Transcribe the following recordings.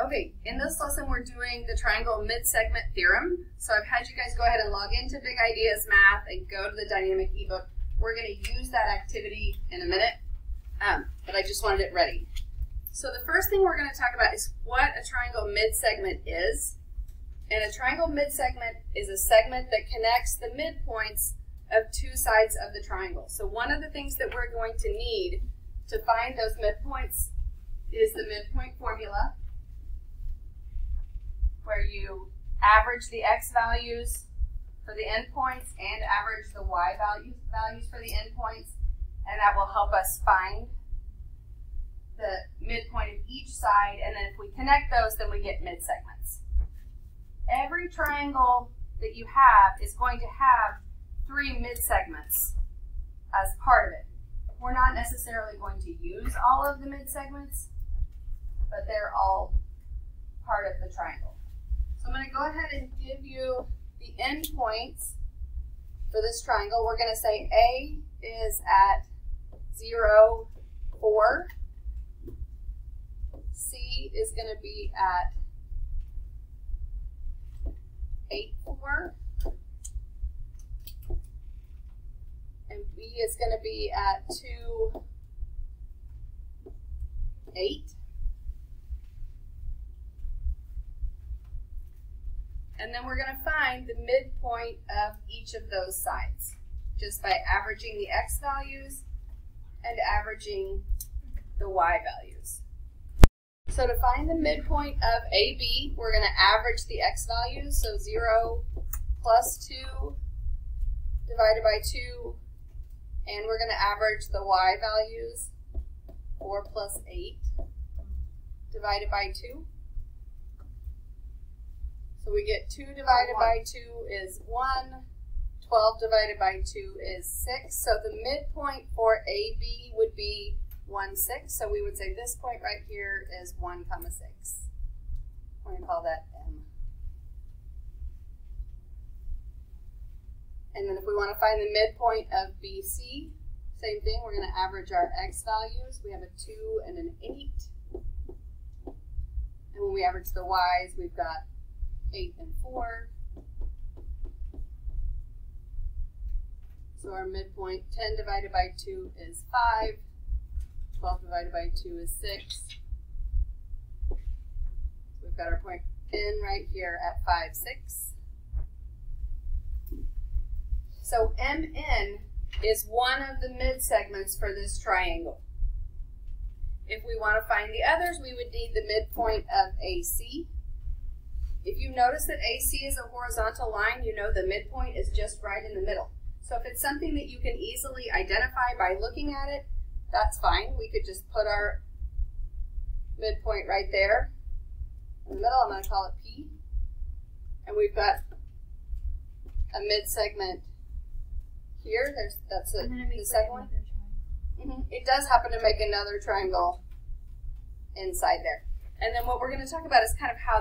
Okay, in this lesson we're doing the triangle mid-segment theorem. So I've had you guys go ahead and log into Big Ideas Math and go to the dynamic ebook. We're going to use that activity in a minute, um, but I just wanted it ready. So the first thing we're going to talk about is what a triangle mid-segment is. And a triangle mid-segment is a segment that connects the midpoints of two sides of the triangle. So one of the things that we're going to need to find those midpoints is the midpoint formula where you average the x values for the endpoints and average the y values, values for the endpoints, and that will help us find the midpoint of each side, and then if we connect those, then we get mid-segments. Every triangle that you have is going to have three mid-segments as part of it. We're not necessarily going to use all of the mid-segments, but they're all part of the triangle. So I'm going to go ahead and give you the endpoints for this triangle. We're going to say A is at 0, 4. C is going to be at 8, 4. And B is going to be at 2, 8. And then we're going to find the midpoint of each of those sides just by averaging the x values and averaging the y values. So to find the midpoint of AB, we're going to average the x values. So 0 plus 2 divided by 2. And we're going to average the y values. 4 plus 8 divided by 2. So we get 2 divided by 2 is 1. 12 divided by 2 is 6. So the midpoint for AB would be 1, 6. So we would say this point right here is 1 comma 6. We're going to call that M. And then if we want to find the midpoint of BC, same thing, we're going to average our x values. We have a 2 and an 8. And when we average the y's, we've got 8 and 4. So our midpoint, 10 divided by 2 is 5. 12 divided by 2 is 6. So we've got our point N right here at 5, 6. So MN is one of the mid-segments for this triangle. If we want to find the others, we would need the midpoint of AC. If you notice that AC is a horizontal line, you know the midpoint is just right in the middle. So if it's something that you can easily identify by looking at it, that's fine. We could just put our midpoint right there in the middle. I'm going to call it P. And we've got a mid-segment here. There's That's a, the second one. Mm -hmm. It does happen to make another triangle inside there. And then what we're going to talk about is kind of how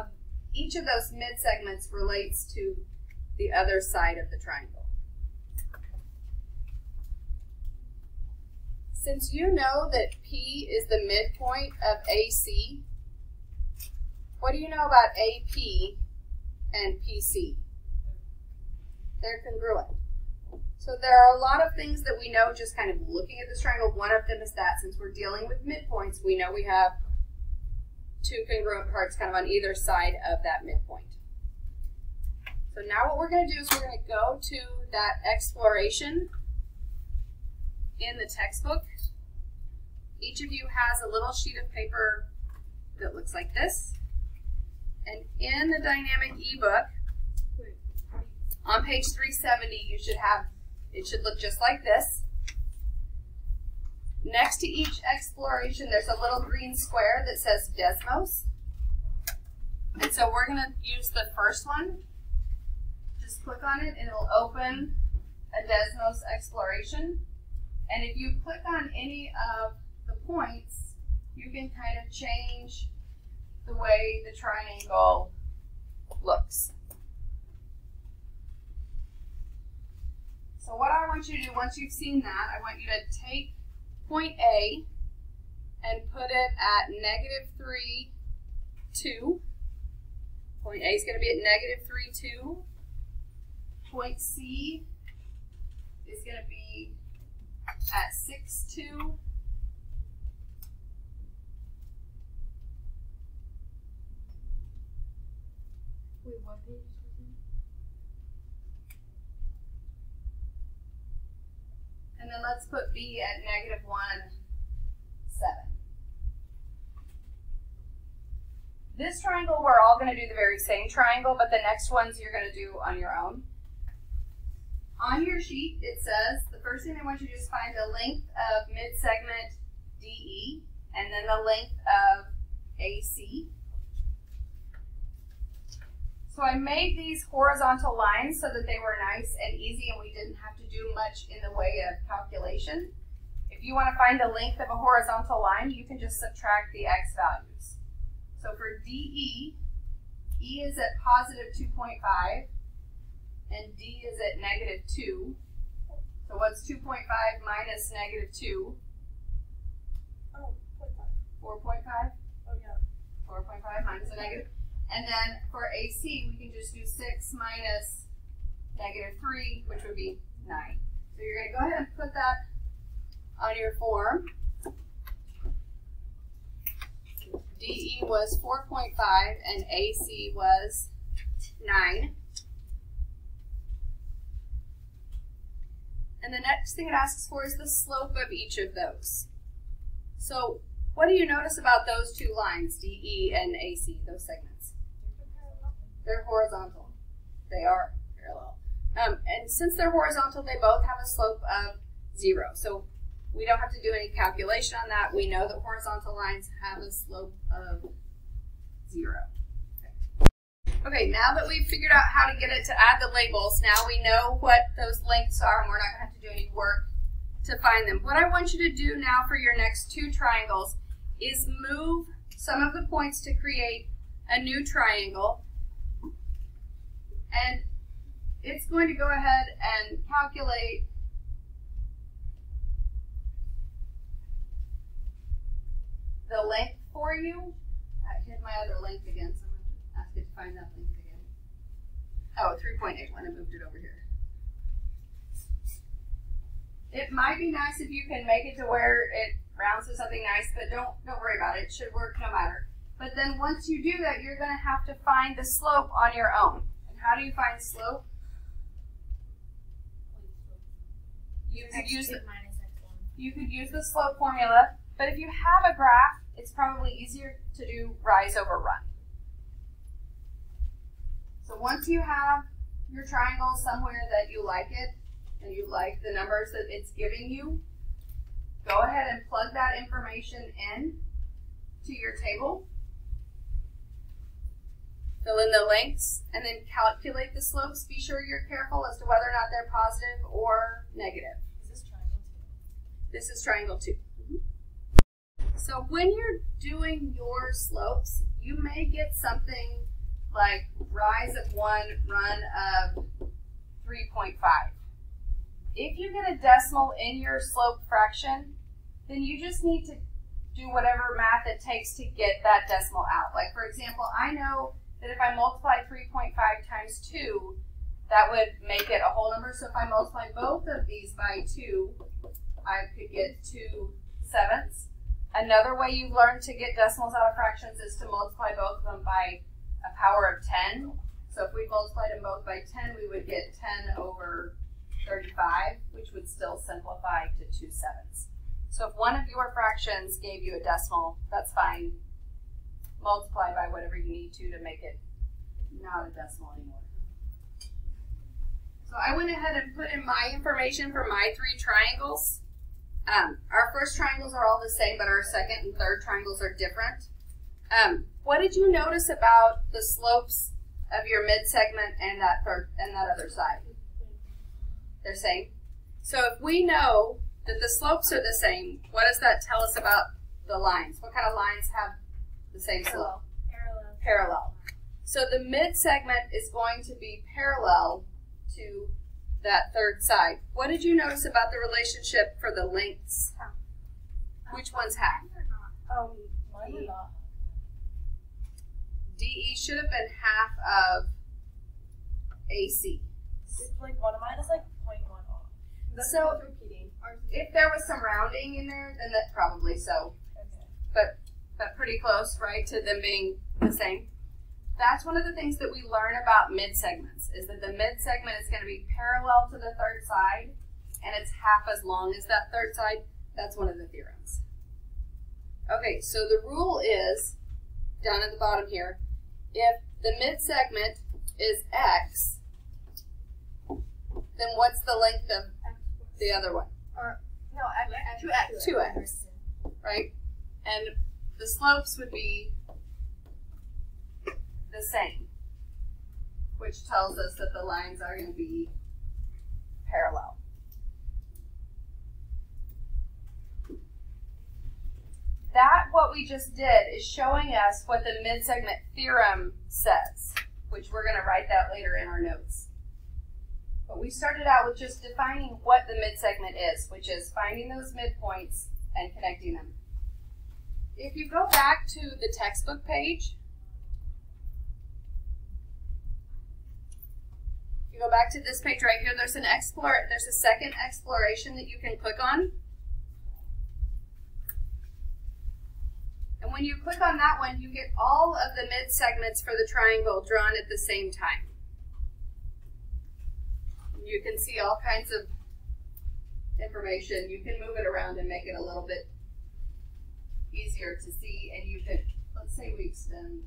each of those mid-segments relates to the other side of the triangle. Since you know that P is the midpoint of AC, what do you know about AP and PC? They're congruent. So there are a lot of things that we know just kind of looking at this triangle. One of them is that since we're dealing with midpoints, we know we have two congruent parts kind of on either side of that midpoint. So now what we're going to do is we're going to go to that exploration in the textbook. Each of you has a little sheet of paper that looks like this. And in the dynamic ebook, on page 370, you should have, it should look just like this. Next to each exploration, there's a little green square that says Desmos. And so we're going to use the first one. Just click on it and it'll open a Desmos exploration. And if you click on any of the points, you can kind of change the way the triangle looks. So what I want you to do, once you've seen that, I want you to take point A and put it at negative 3, 2. Point A is going to be at negative 3, 2. Point C is going to be at 6, 2. Wait, what was it? And then let's put B at negative 1, 7. This triangle, we're all going to do the very same triangle, but the next ones you're going to do on your own. On your sheet, it says the first thing I want you to is find the length of mid-segment DE and then the length of AC. So I made these horizontal lines so that they were nice and easy and we didn't have to do much in the way of calculation. If you want to find the length of a horizontal line, you can just subtract the x values. So for DE, E is at positive 2.5 and D is at negative 2. So what's 2.5 minus negative 2? Oh, point five. 4.5? Oh, yeah. 4.5 minus a negative. And then for AC, we can just do 6 minus negative 3, which would be 9. So you're going to go ahead and put that on your form. DE was 4.5 and AC was 9. And the next thing it asks for is the slope of each of those. So what do you notice about those two lines, DE and AC, those segments? They're horizontal. They are parallel. Um, and since they're horizontal, they both have a slope of zero. So we don't have to do any calculation on that. We know that horizontal lines have a slope of zero. Okay, now that we've figured out how to get it to add the labels, now we know what those lengths are and we're not going to have to do any work to find them. What I want you to do now for your next two triangles is move some of the points to create a new triangle. And it's going to go ahead and calculate the length for you. I hit my other length again, so I'm going to ask it to find that length again. Oh, 3.8 when I moved it over here. It might be nice if you can make it to where it rounds to something nice, but don't don't worry about it. It should work no matter. But then once you do that, you're going to have to find the slope on your own. How do you find slope? You could use the, minus X one. you could use the slope formula, but if you have a graph, it's probably easier to do rise over run. So once you have your triangle somewhere that you like it, and you like the numbers that it's giving you, go ahead and plug that information in to your table. Fill in the lengths and then calculate the slopes. Be sure you're careful as to whether or not they're positive or negative. Is this triangle two? This is triangle two. Mm-hmm. So when you're doing your slopes, you may get something like rise of one, run of 3.5. If you get a decimal in your slope fraction, then you just need to do whatever math it takes to get that decimal out. Like for example, I know that if I multiply 3.5 times 2, that would make it a whole number. So if I multiply both of these by 2, I could get 2 sevenths. Another way you've learned to get decimals out of fractions is to multiply both of them by a power of 10. So if we multiplied them both by 10, we would get 10 over 35, which would still simplify to 2 sevenths. So if one of your fractions gave you a decimal, that's fine. Multiply by whatever you need to to make it not a decimal anymore. So I went ahead and put in my information for my three triangles. Um, our first triangles are all the same, but our second and third triangles are different. Um, what did you notice about the slopes of your mid segment and that third and that other side? They're same. So if we know that the slopes are the same, what does that tell us about the lines? What kind of lines have the same slope? Parallel. Parallel. So the mid segment is going to be parallel to that third side. What did you notice about the relationship for the lengths? Which one's half? Um, mine are not. D E should have been half of AC. It's like one of mine is like 0.1 off. That's So- repeating. If there was some rounding in there, then that probably so. Okay. but pretty close, right, to them being the same. That's one of the things that we learn about mid segments is that the mid segment is going to be parallel to the third side and it's half as long as that third side. That's one of the theorems. Okay, so the rule is down at the bottom here, if the mid segment is x, then what's the length of the other one? Or No, X. 2x. 2x. Right? And the slopes would be the same, which tells us that the lines are going to be parallel. That, what we just did, is showing us what the mid-segment theorem says, which we're going to write that later in our notes. But we started out with just defining what the mid-segment is, which is finding those midpoints and connecting them. If you go back to the textbook page, you go back to this page right here, there's an explore, there's a second exploration that you can click on. And when you click on that one, you get all of the mid segments for the triangle drawn at the same time. You can see all kinds of information. You can move it around and make it a little bit easier to see. And you could, let's say we extend,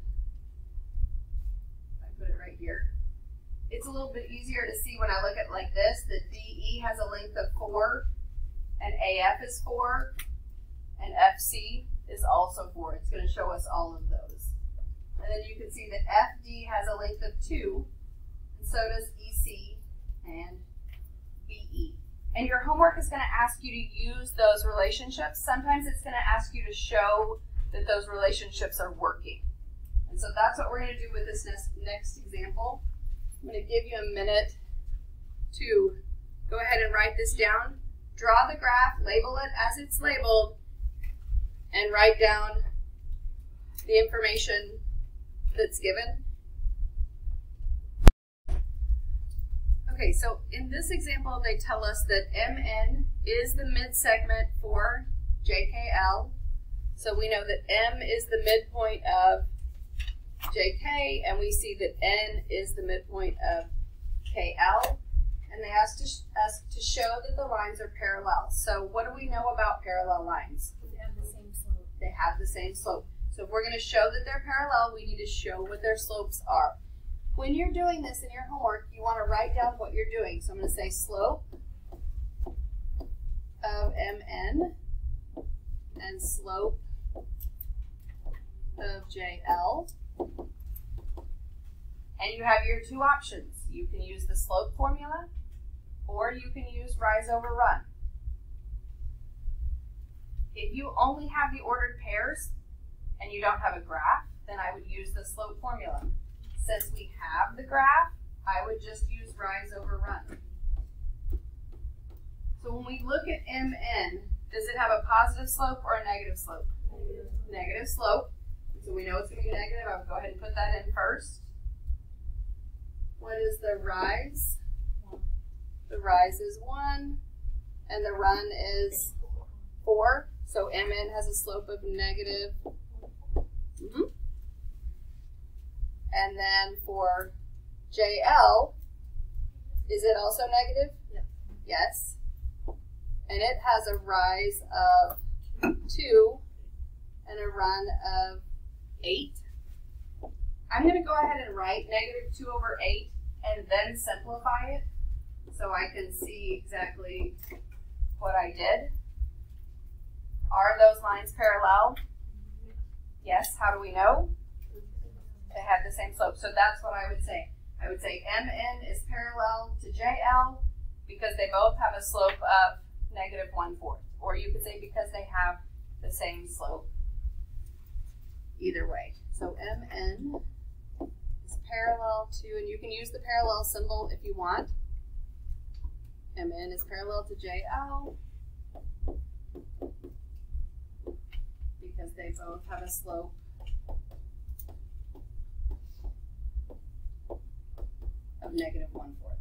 I put it right here. It's a little bit easier to see when I look at like this that DE has a length of 4 and AF is 4 and FC is also 4. It's going to show us all of those. And then you can see that FD has a length of 2 and so does EC and BE. And your homework is going to ask you to use those relationships. Sometimes it's going to ask you to show that those relationships are working. And so that's what we're going to do with this next, next example. I'm going to give you a minute to go ahead and write this down. Draw the graph, label it as it's labeled, and write down the information that's given. Okay, so in this example, they tell us that MN is the mid-segment for JKL. So we know that M is the midpoint of JK, and we see that N is the midpoint of KL. And they asked us to show that the lines are parallel. So what do we know about parallel lines? They have the same slope. They have the same slope. So if we're going to show that they're parallel, we need to show what their slopes are. When you're doing this in your homework, you want to write down what you're doing. So I'm going to say slope of MN and slope of JL. And you have your two options. You can use the slope formula or you can use rise over run. If you only have the ordered pairs and you don't have a graph, then I would use the slope formula. Since we have the graph, I would just use rise over run. So when we look at MN, does it have a positive slope or a negative slope? Negative. Negative slope. So we know it's going to be negative. I would go ahead and put that in first. What is the rise? The rise is 1, and the run is 4. So MN has a slope of negative. Mm -hmm. And then for JL, is it also negative? Yep. Yes. And it has a rise of 2 and a run of 8. I'm going to go ahead and write negative 2 over 8 and then simplify it so I can see exactly what I did. Are those lines parallel? Yes. How do we know? They have the same slope. So that's what I would say. I would say MN is parallel to JL because they both have a slope of negative one fourth. Or you could say because they have the same slope. Either way. So MN is parallel to, and you can use the parallel symbol if you want. MN is parallel to JL because they both have a slope of negative one fourth.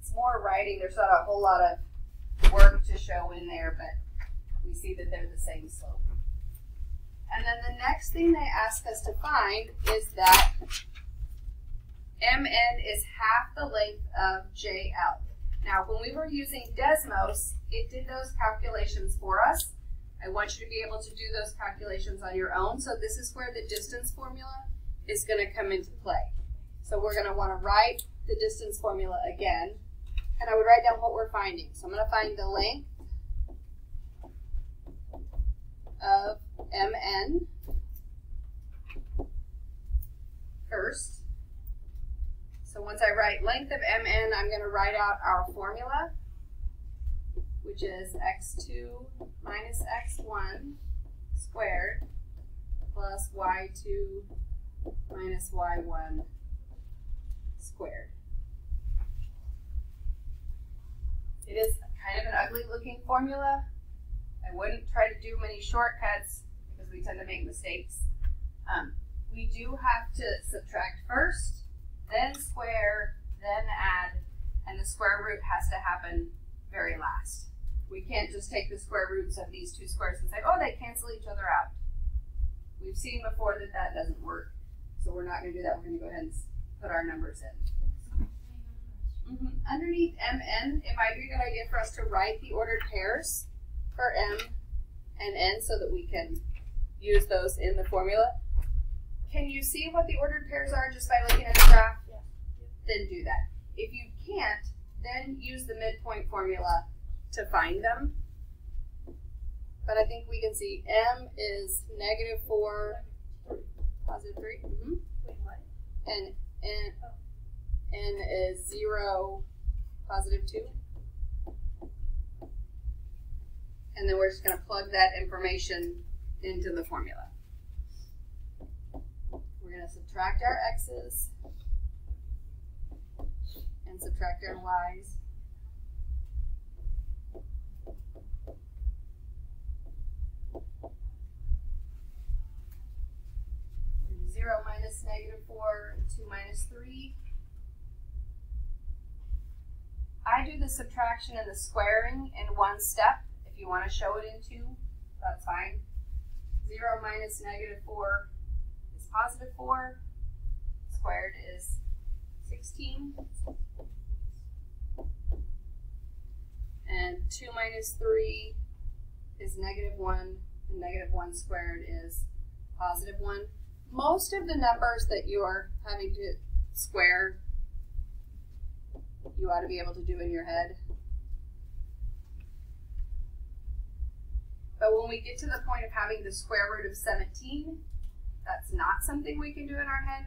It's more writing, there's not a whole lot of work to show in there, but we see that they're the same slope. And then the next thing they ask us to find is that mn is half the length of jl. Now, when we were using Desmos, it did those calculations for us. I want you to be able to do those calculations on your own. So this is where the distance formula is going to come into play. So we're going to want to write the distance formula again. And I would write down what we're finding. So I'm going to find the length of mn first. So once I write length of mn, I'm going to write out our formula, which is x2 minus x1 squared plus y2 minus y1 squared. It is kind of an ugly looking formula. I wouldn't try to do many shortcuts because we tend to make mistakes. Um, we do have to subtract first then square, then add, and the square root has to happen very last. We can't just take the square roots of these two squares and say, oh, they cancel each other out. We've seen before that that doesn't work. So we're not going to do that. We're going to go ahead and put our numbers in. Mm -hmm. Underneath mn, it might be a good idea for us to write the ordered pairs for m and n so that we can use those in the formula. Can you see what the ordered pairs are just by looking at the graph? Yeah. Then do that. If you can't, then use the midpoint formula to find them. But I think we can see m is negative 4, positive 3. Mm -hmm. Wait, what? And n, n is 0, positive 2. And then we're just going to plug that information into the formula. We're going to subtract our x's and subtract our y's. Zero minus negative four and two minus three. I do the subtraction and the squaring in one step. If you want to show it in two, that's fine. Zero minus negative four is positive 4 squared is 16. And 2 minus 3 is negative 1, and negative 1 squared is positive 1. Most of the numbers that you're having to square, you ought to be able to do in your head. But when we get to the point of having the square root of 17, that's not something we can do in our head.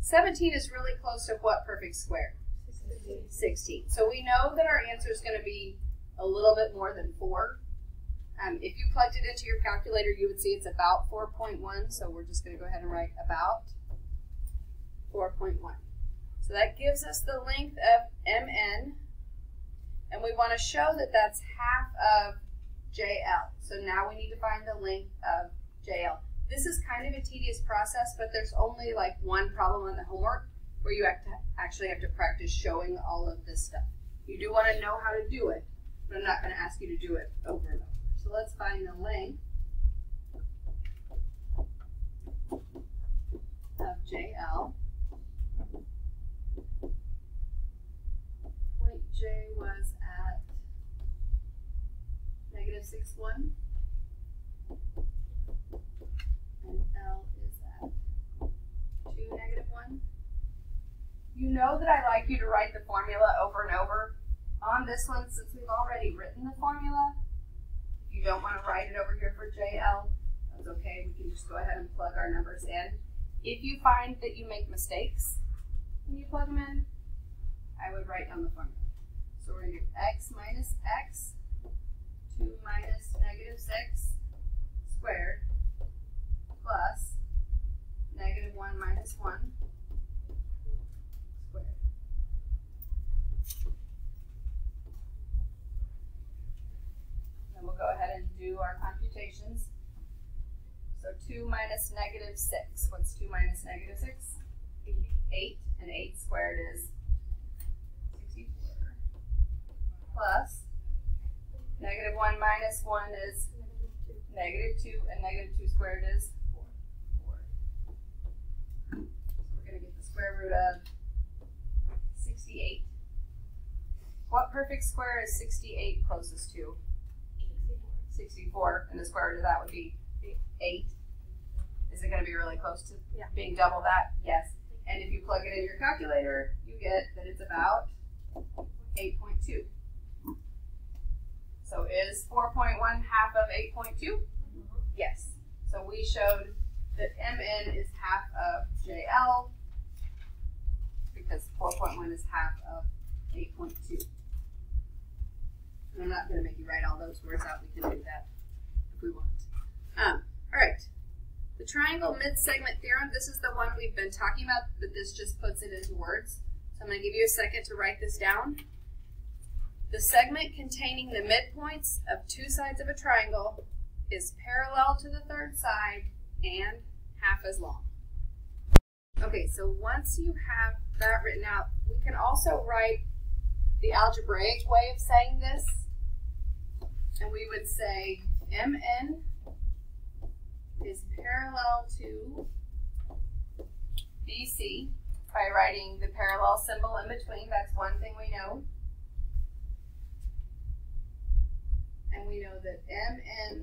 17 is really close to what perfect square? 16. So we know that our answer is going to be a little bit more than 4. Um, if you plugged it into your calculator, you would see it's about 4.1. So we're just going to go ahead and write about 4.1. So that gives us the length of MN. And we want to show that that's half of JL. So now we need to find the length of JL. This is kind of a tedious process, but there's only like one problem on the homework where you actually have to practice showing all of this stuff. You do want to know how to do it, but I'm not going to ask you to do it over and over. So let's find the length of JL. Point J was at negative 6, 1. and L is at 2, negative 1. You know that I like you to write the formula over and over. On this one, since we've already written the formula, you don't want to write it over here for JL, that's okay. We can just go ahead and plug our numbers in. If you find that you make mistakes when you plug them in, I would write down the formula. So we're going to do x minus x, 2 minus negative 6 squared plus negative 1 minus 1 squared. Then we'll go ahead and do our computations. So two minus negative six. What's two minus negative six? Eight. And eight squared is sixty-four. Plus negative one minus one is negative two, and negative two squared is four. Four. So we're gonna get the square root of sixty-eight. What perfect square is sixty-eight closest to? 64, and the square root of that would be 8. Is it going to be really close to Yeah. being double that? Yes. And if you plug it in your calculator, you get that it's about 8.2. So is 4.1 half of 8.2? Mm-hmm. Yes. So we showed that MN is half of JL because 4.1 is half of 8.2. I'm not going to make you write all those words out. We can do that if we want. Um, all right. The triangle mid-segment theorem, this is the one we've been talking about, but this just puts it into words. So I'm going to give you a second to write this down. The segment containing the midpoints of two sides of a triangle is parallel to the third side and half as long. Okay, so once you have that written out, we can also write the algebraic way of saying this. And we would say MN is parallel to BC by writing the parallel symbol in between. That's one thing we know. And we know that MN,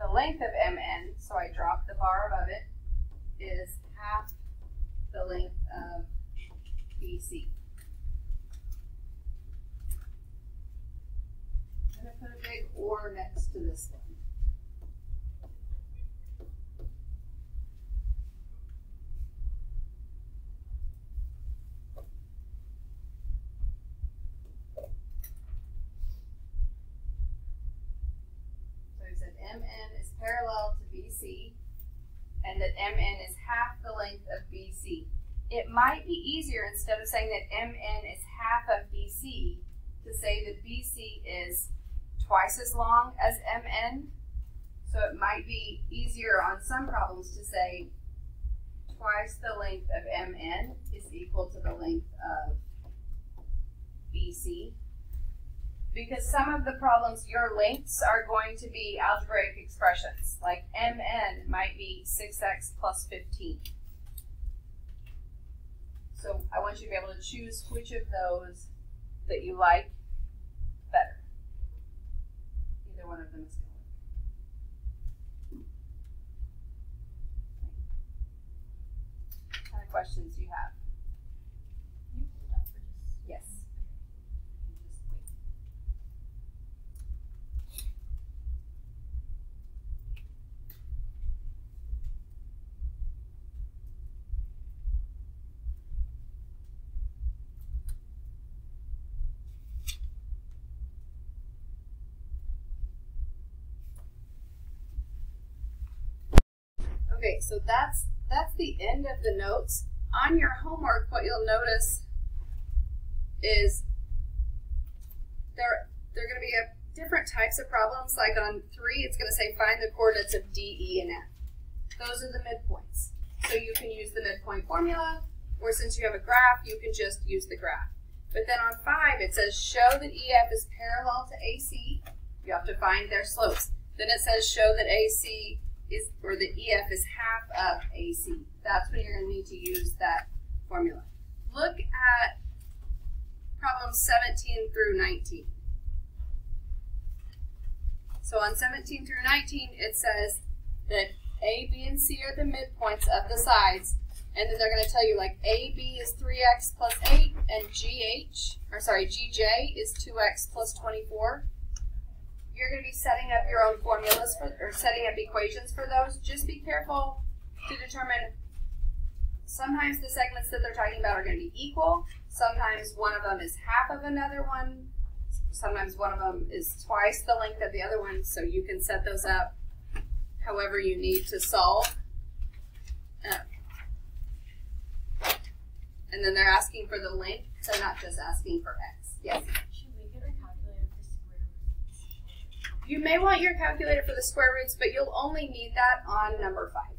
the length of MN, so I drop the bar above it, is half the length of BC. I'm going to put a big or next to this one. So he said MN is parallel to BC and that MN is half the length of BC. It might be easier instead of saying that MN is half of BC to say that BC is twice as long as MN. So it might be easier on some problems to say twice the length of MN is equal to the length of BC. Because some of the problems, your lengths are going to be algebraic expressions. Like MN might be 6x plus 15. So I want you to be able to choose which of those that you like better. Either one of them is going to work. What kind of questions do you have? You hold up for just. Yes. Okay, so that's that's the end of the notes. On your homework, what you'll notice is there are going to be a different types of problems. Like on three, it's going to say find the coordinates of D, E, and F. Those are the midpoints. So you can use the midpoint formula, or since you have a graph, you can just use the graph. But then on five, it says show that EF is parallel to AC. You have to find their slopes. Then it says show that AC is, or the EF is half of AC. That's when you're going to need to use that formula. Look at problems 17 through 19. So on 17 through 19, it says that A, B, and C are the midpoints of the sides. And then they're going to tell you like AB is 3x plus 8 and GH, or sorry, GJ is 2x plus 24. You're going to be setting up your own formulas for, or setting up equations for those. Just be careful to determine sometimes the segments that they're talking about are going to be equal. Sometimes one of them is half of another one. Sometimes one of them is twice the length of the other one. So you can set those up however you need to solve. And then they're asking for the length. They're not just asking for x. Yes. Should we get a calculator for square root? You may want your calculator for the square roots, but you'll only need that on number five.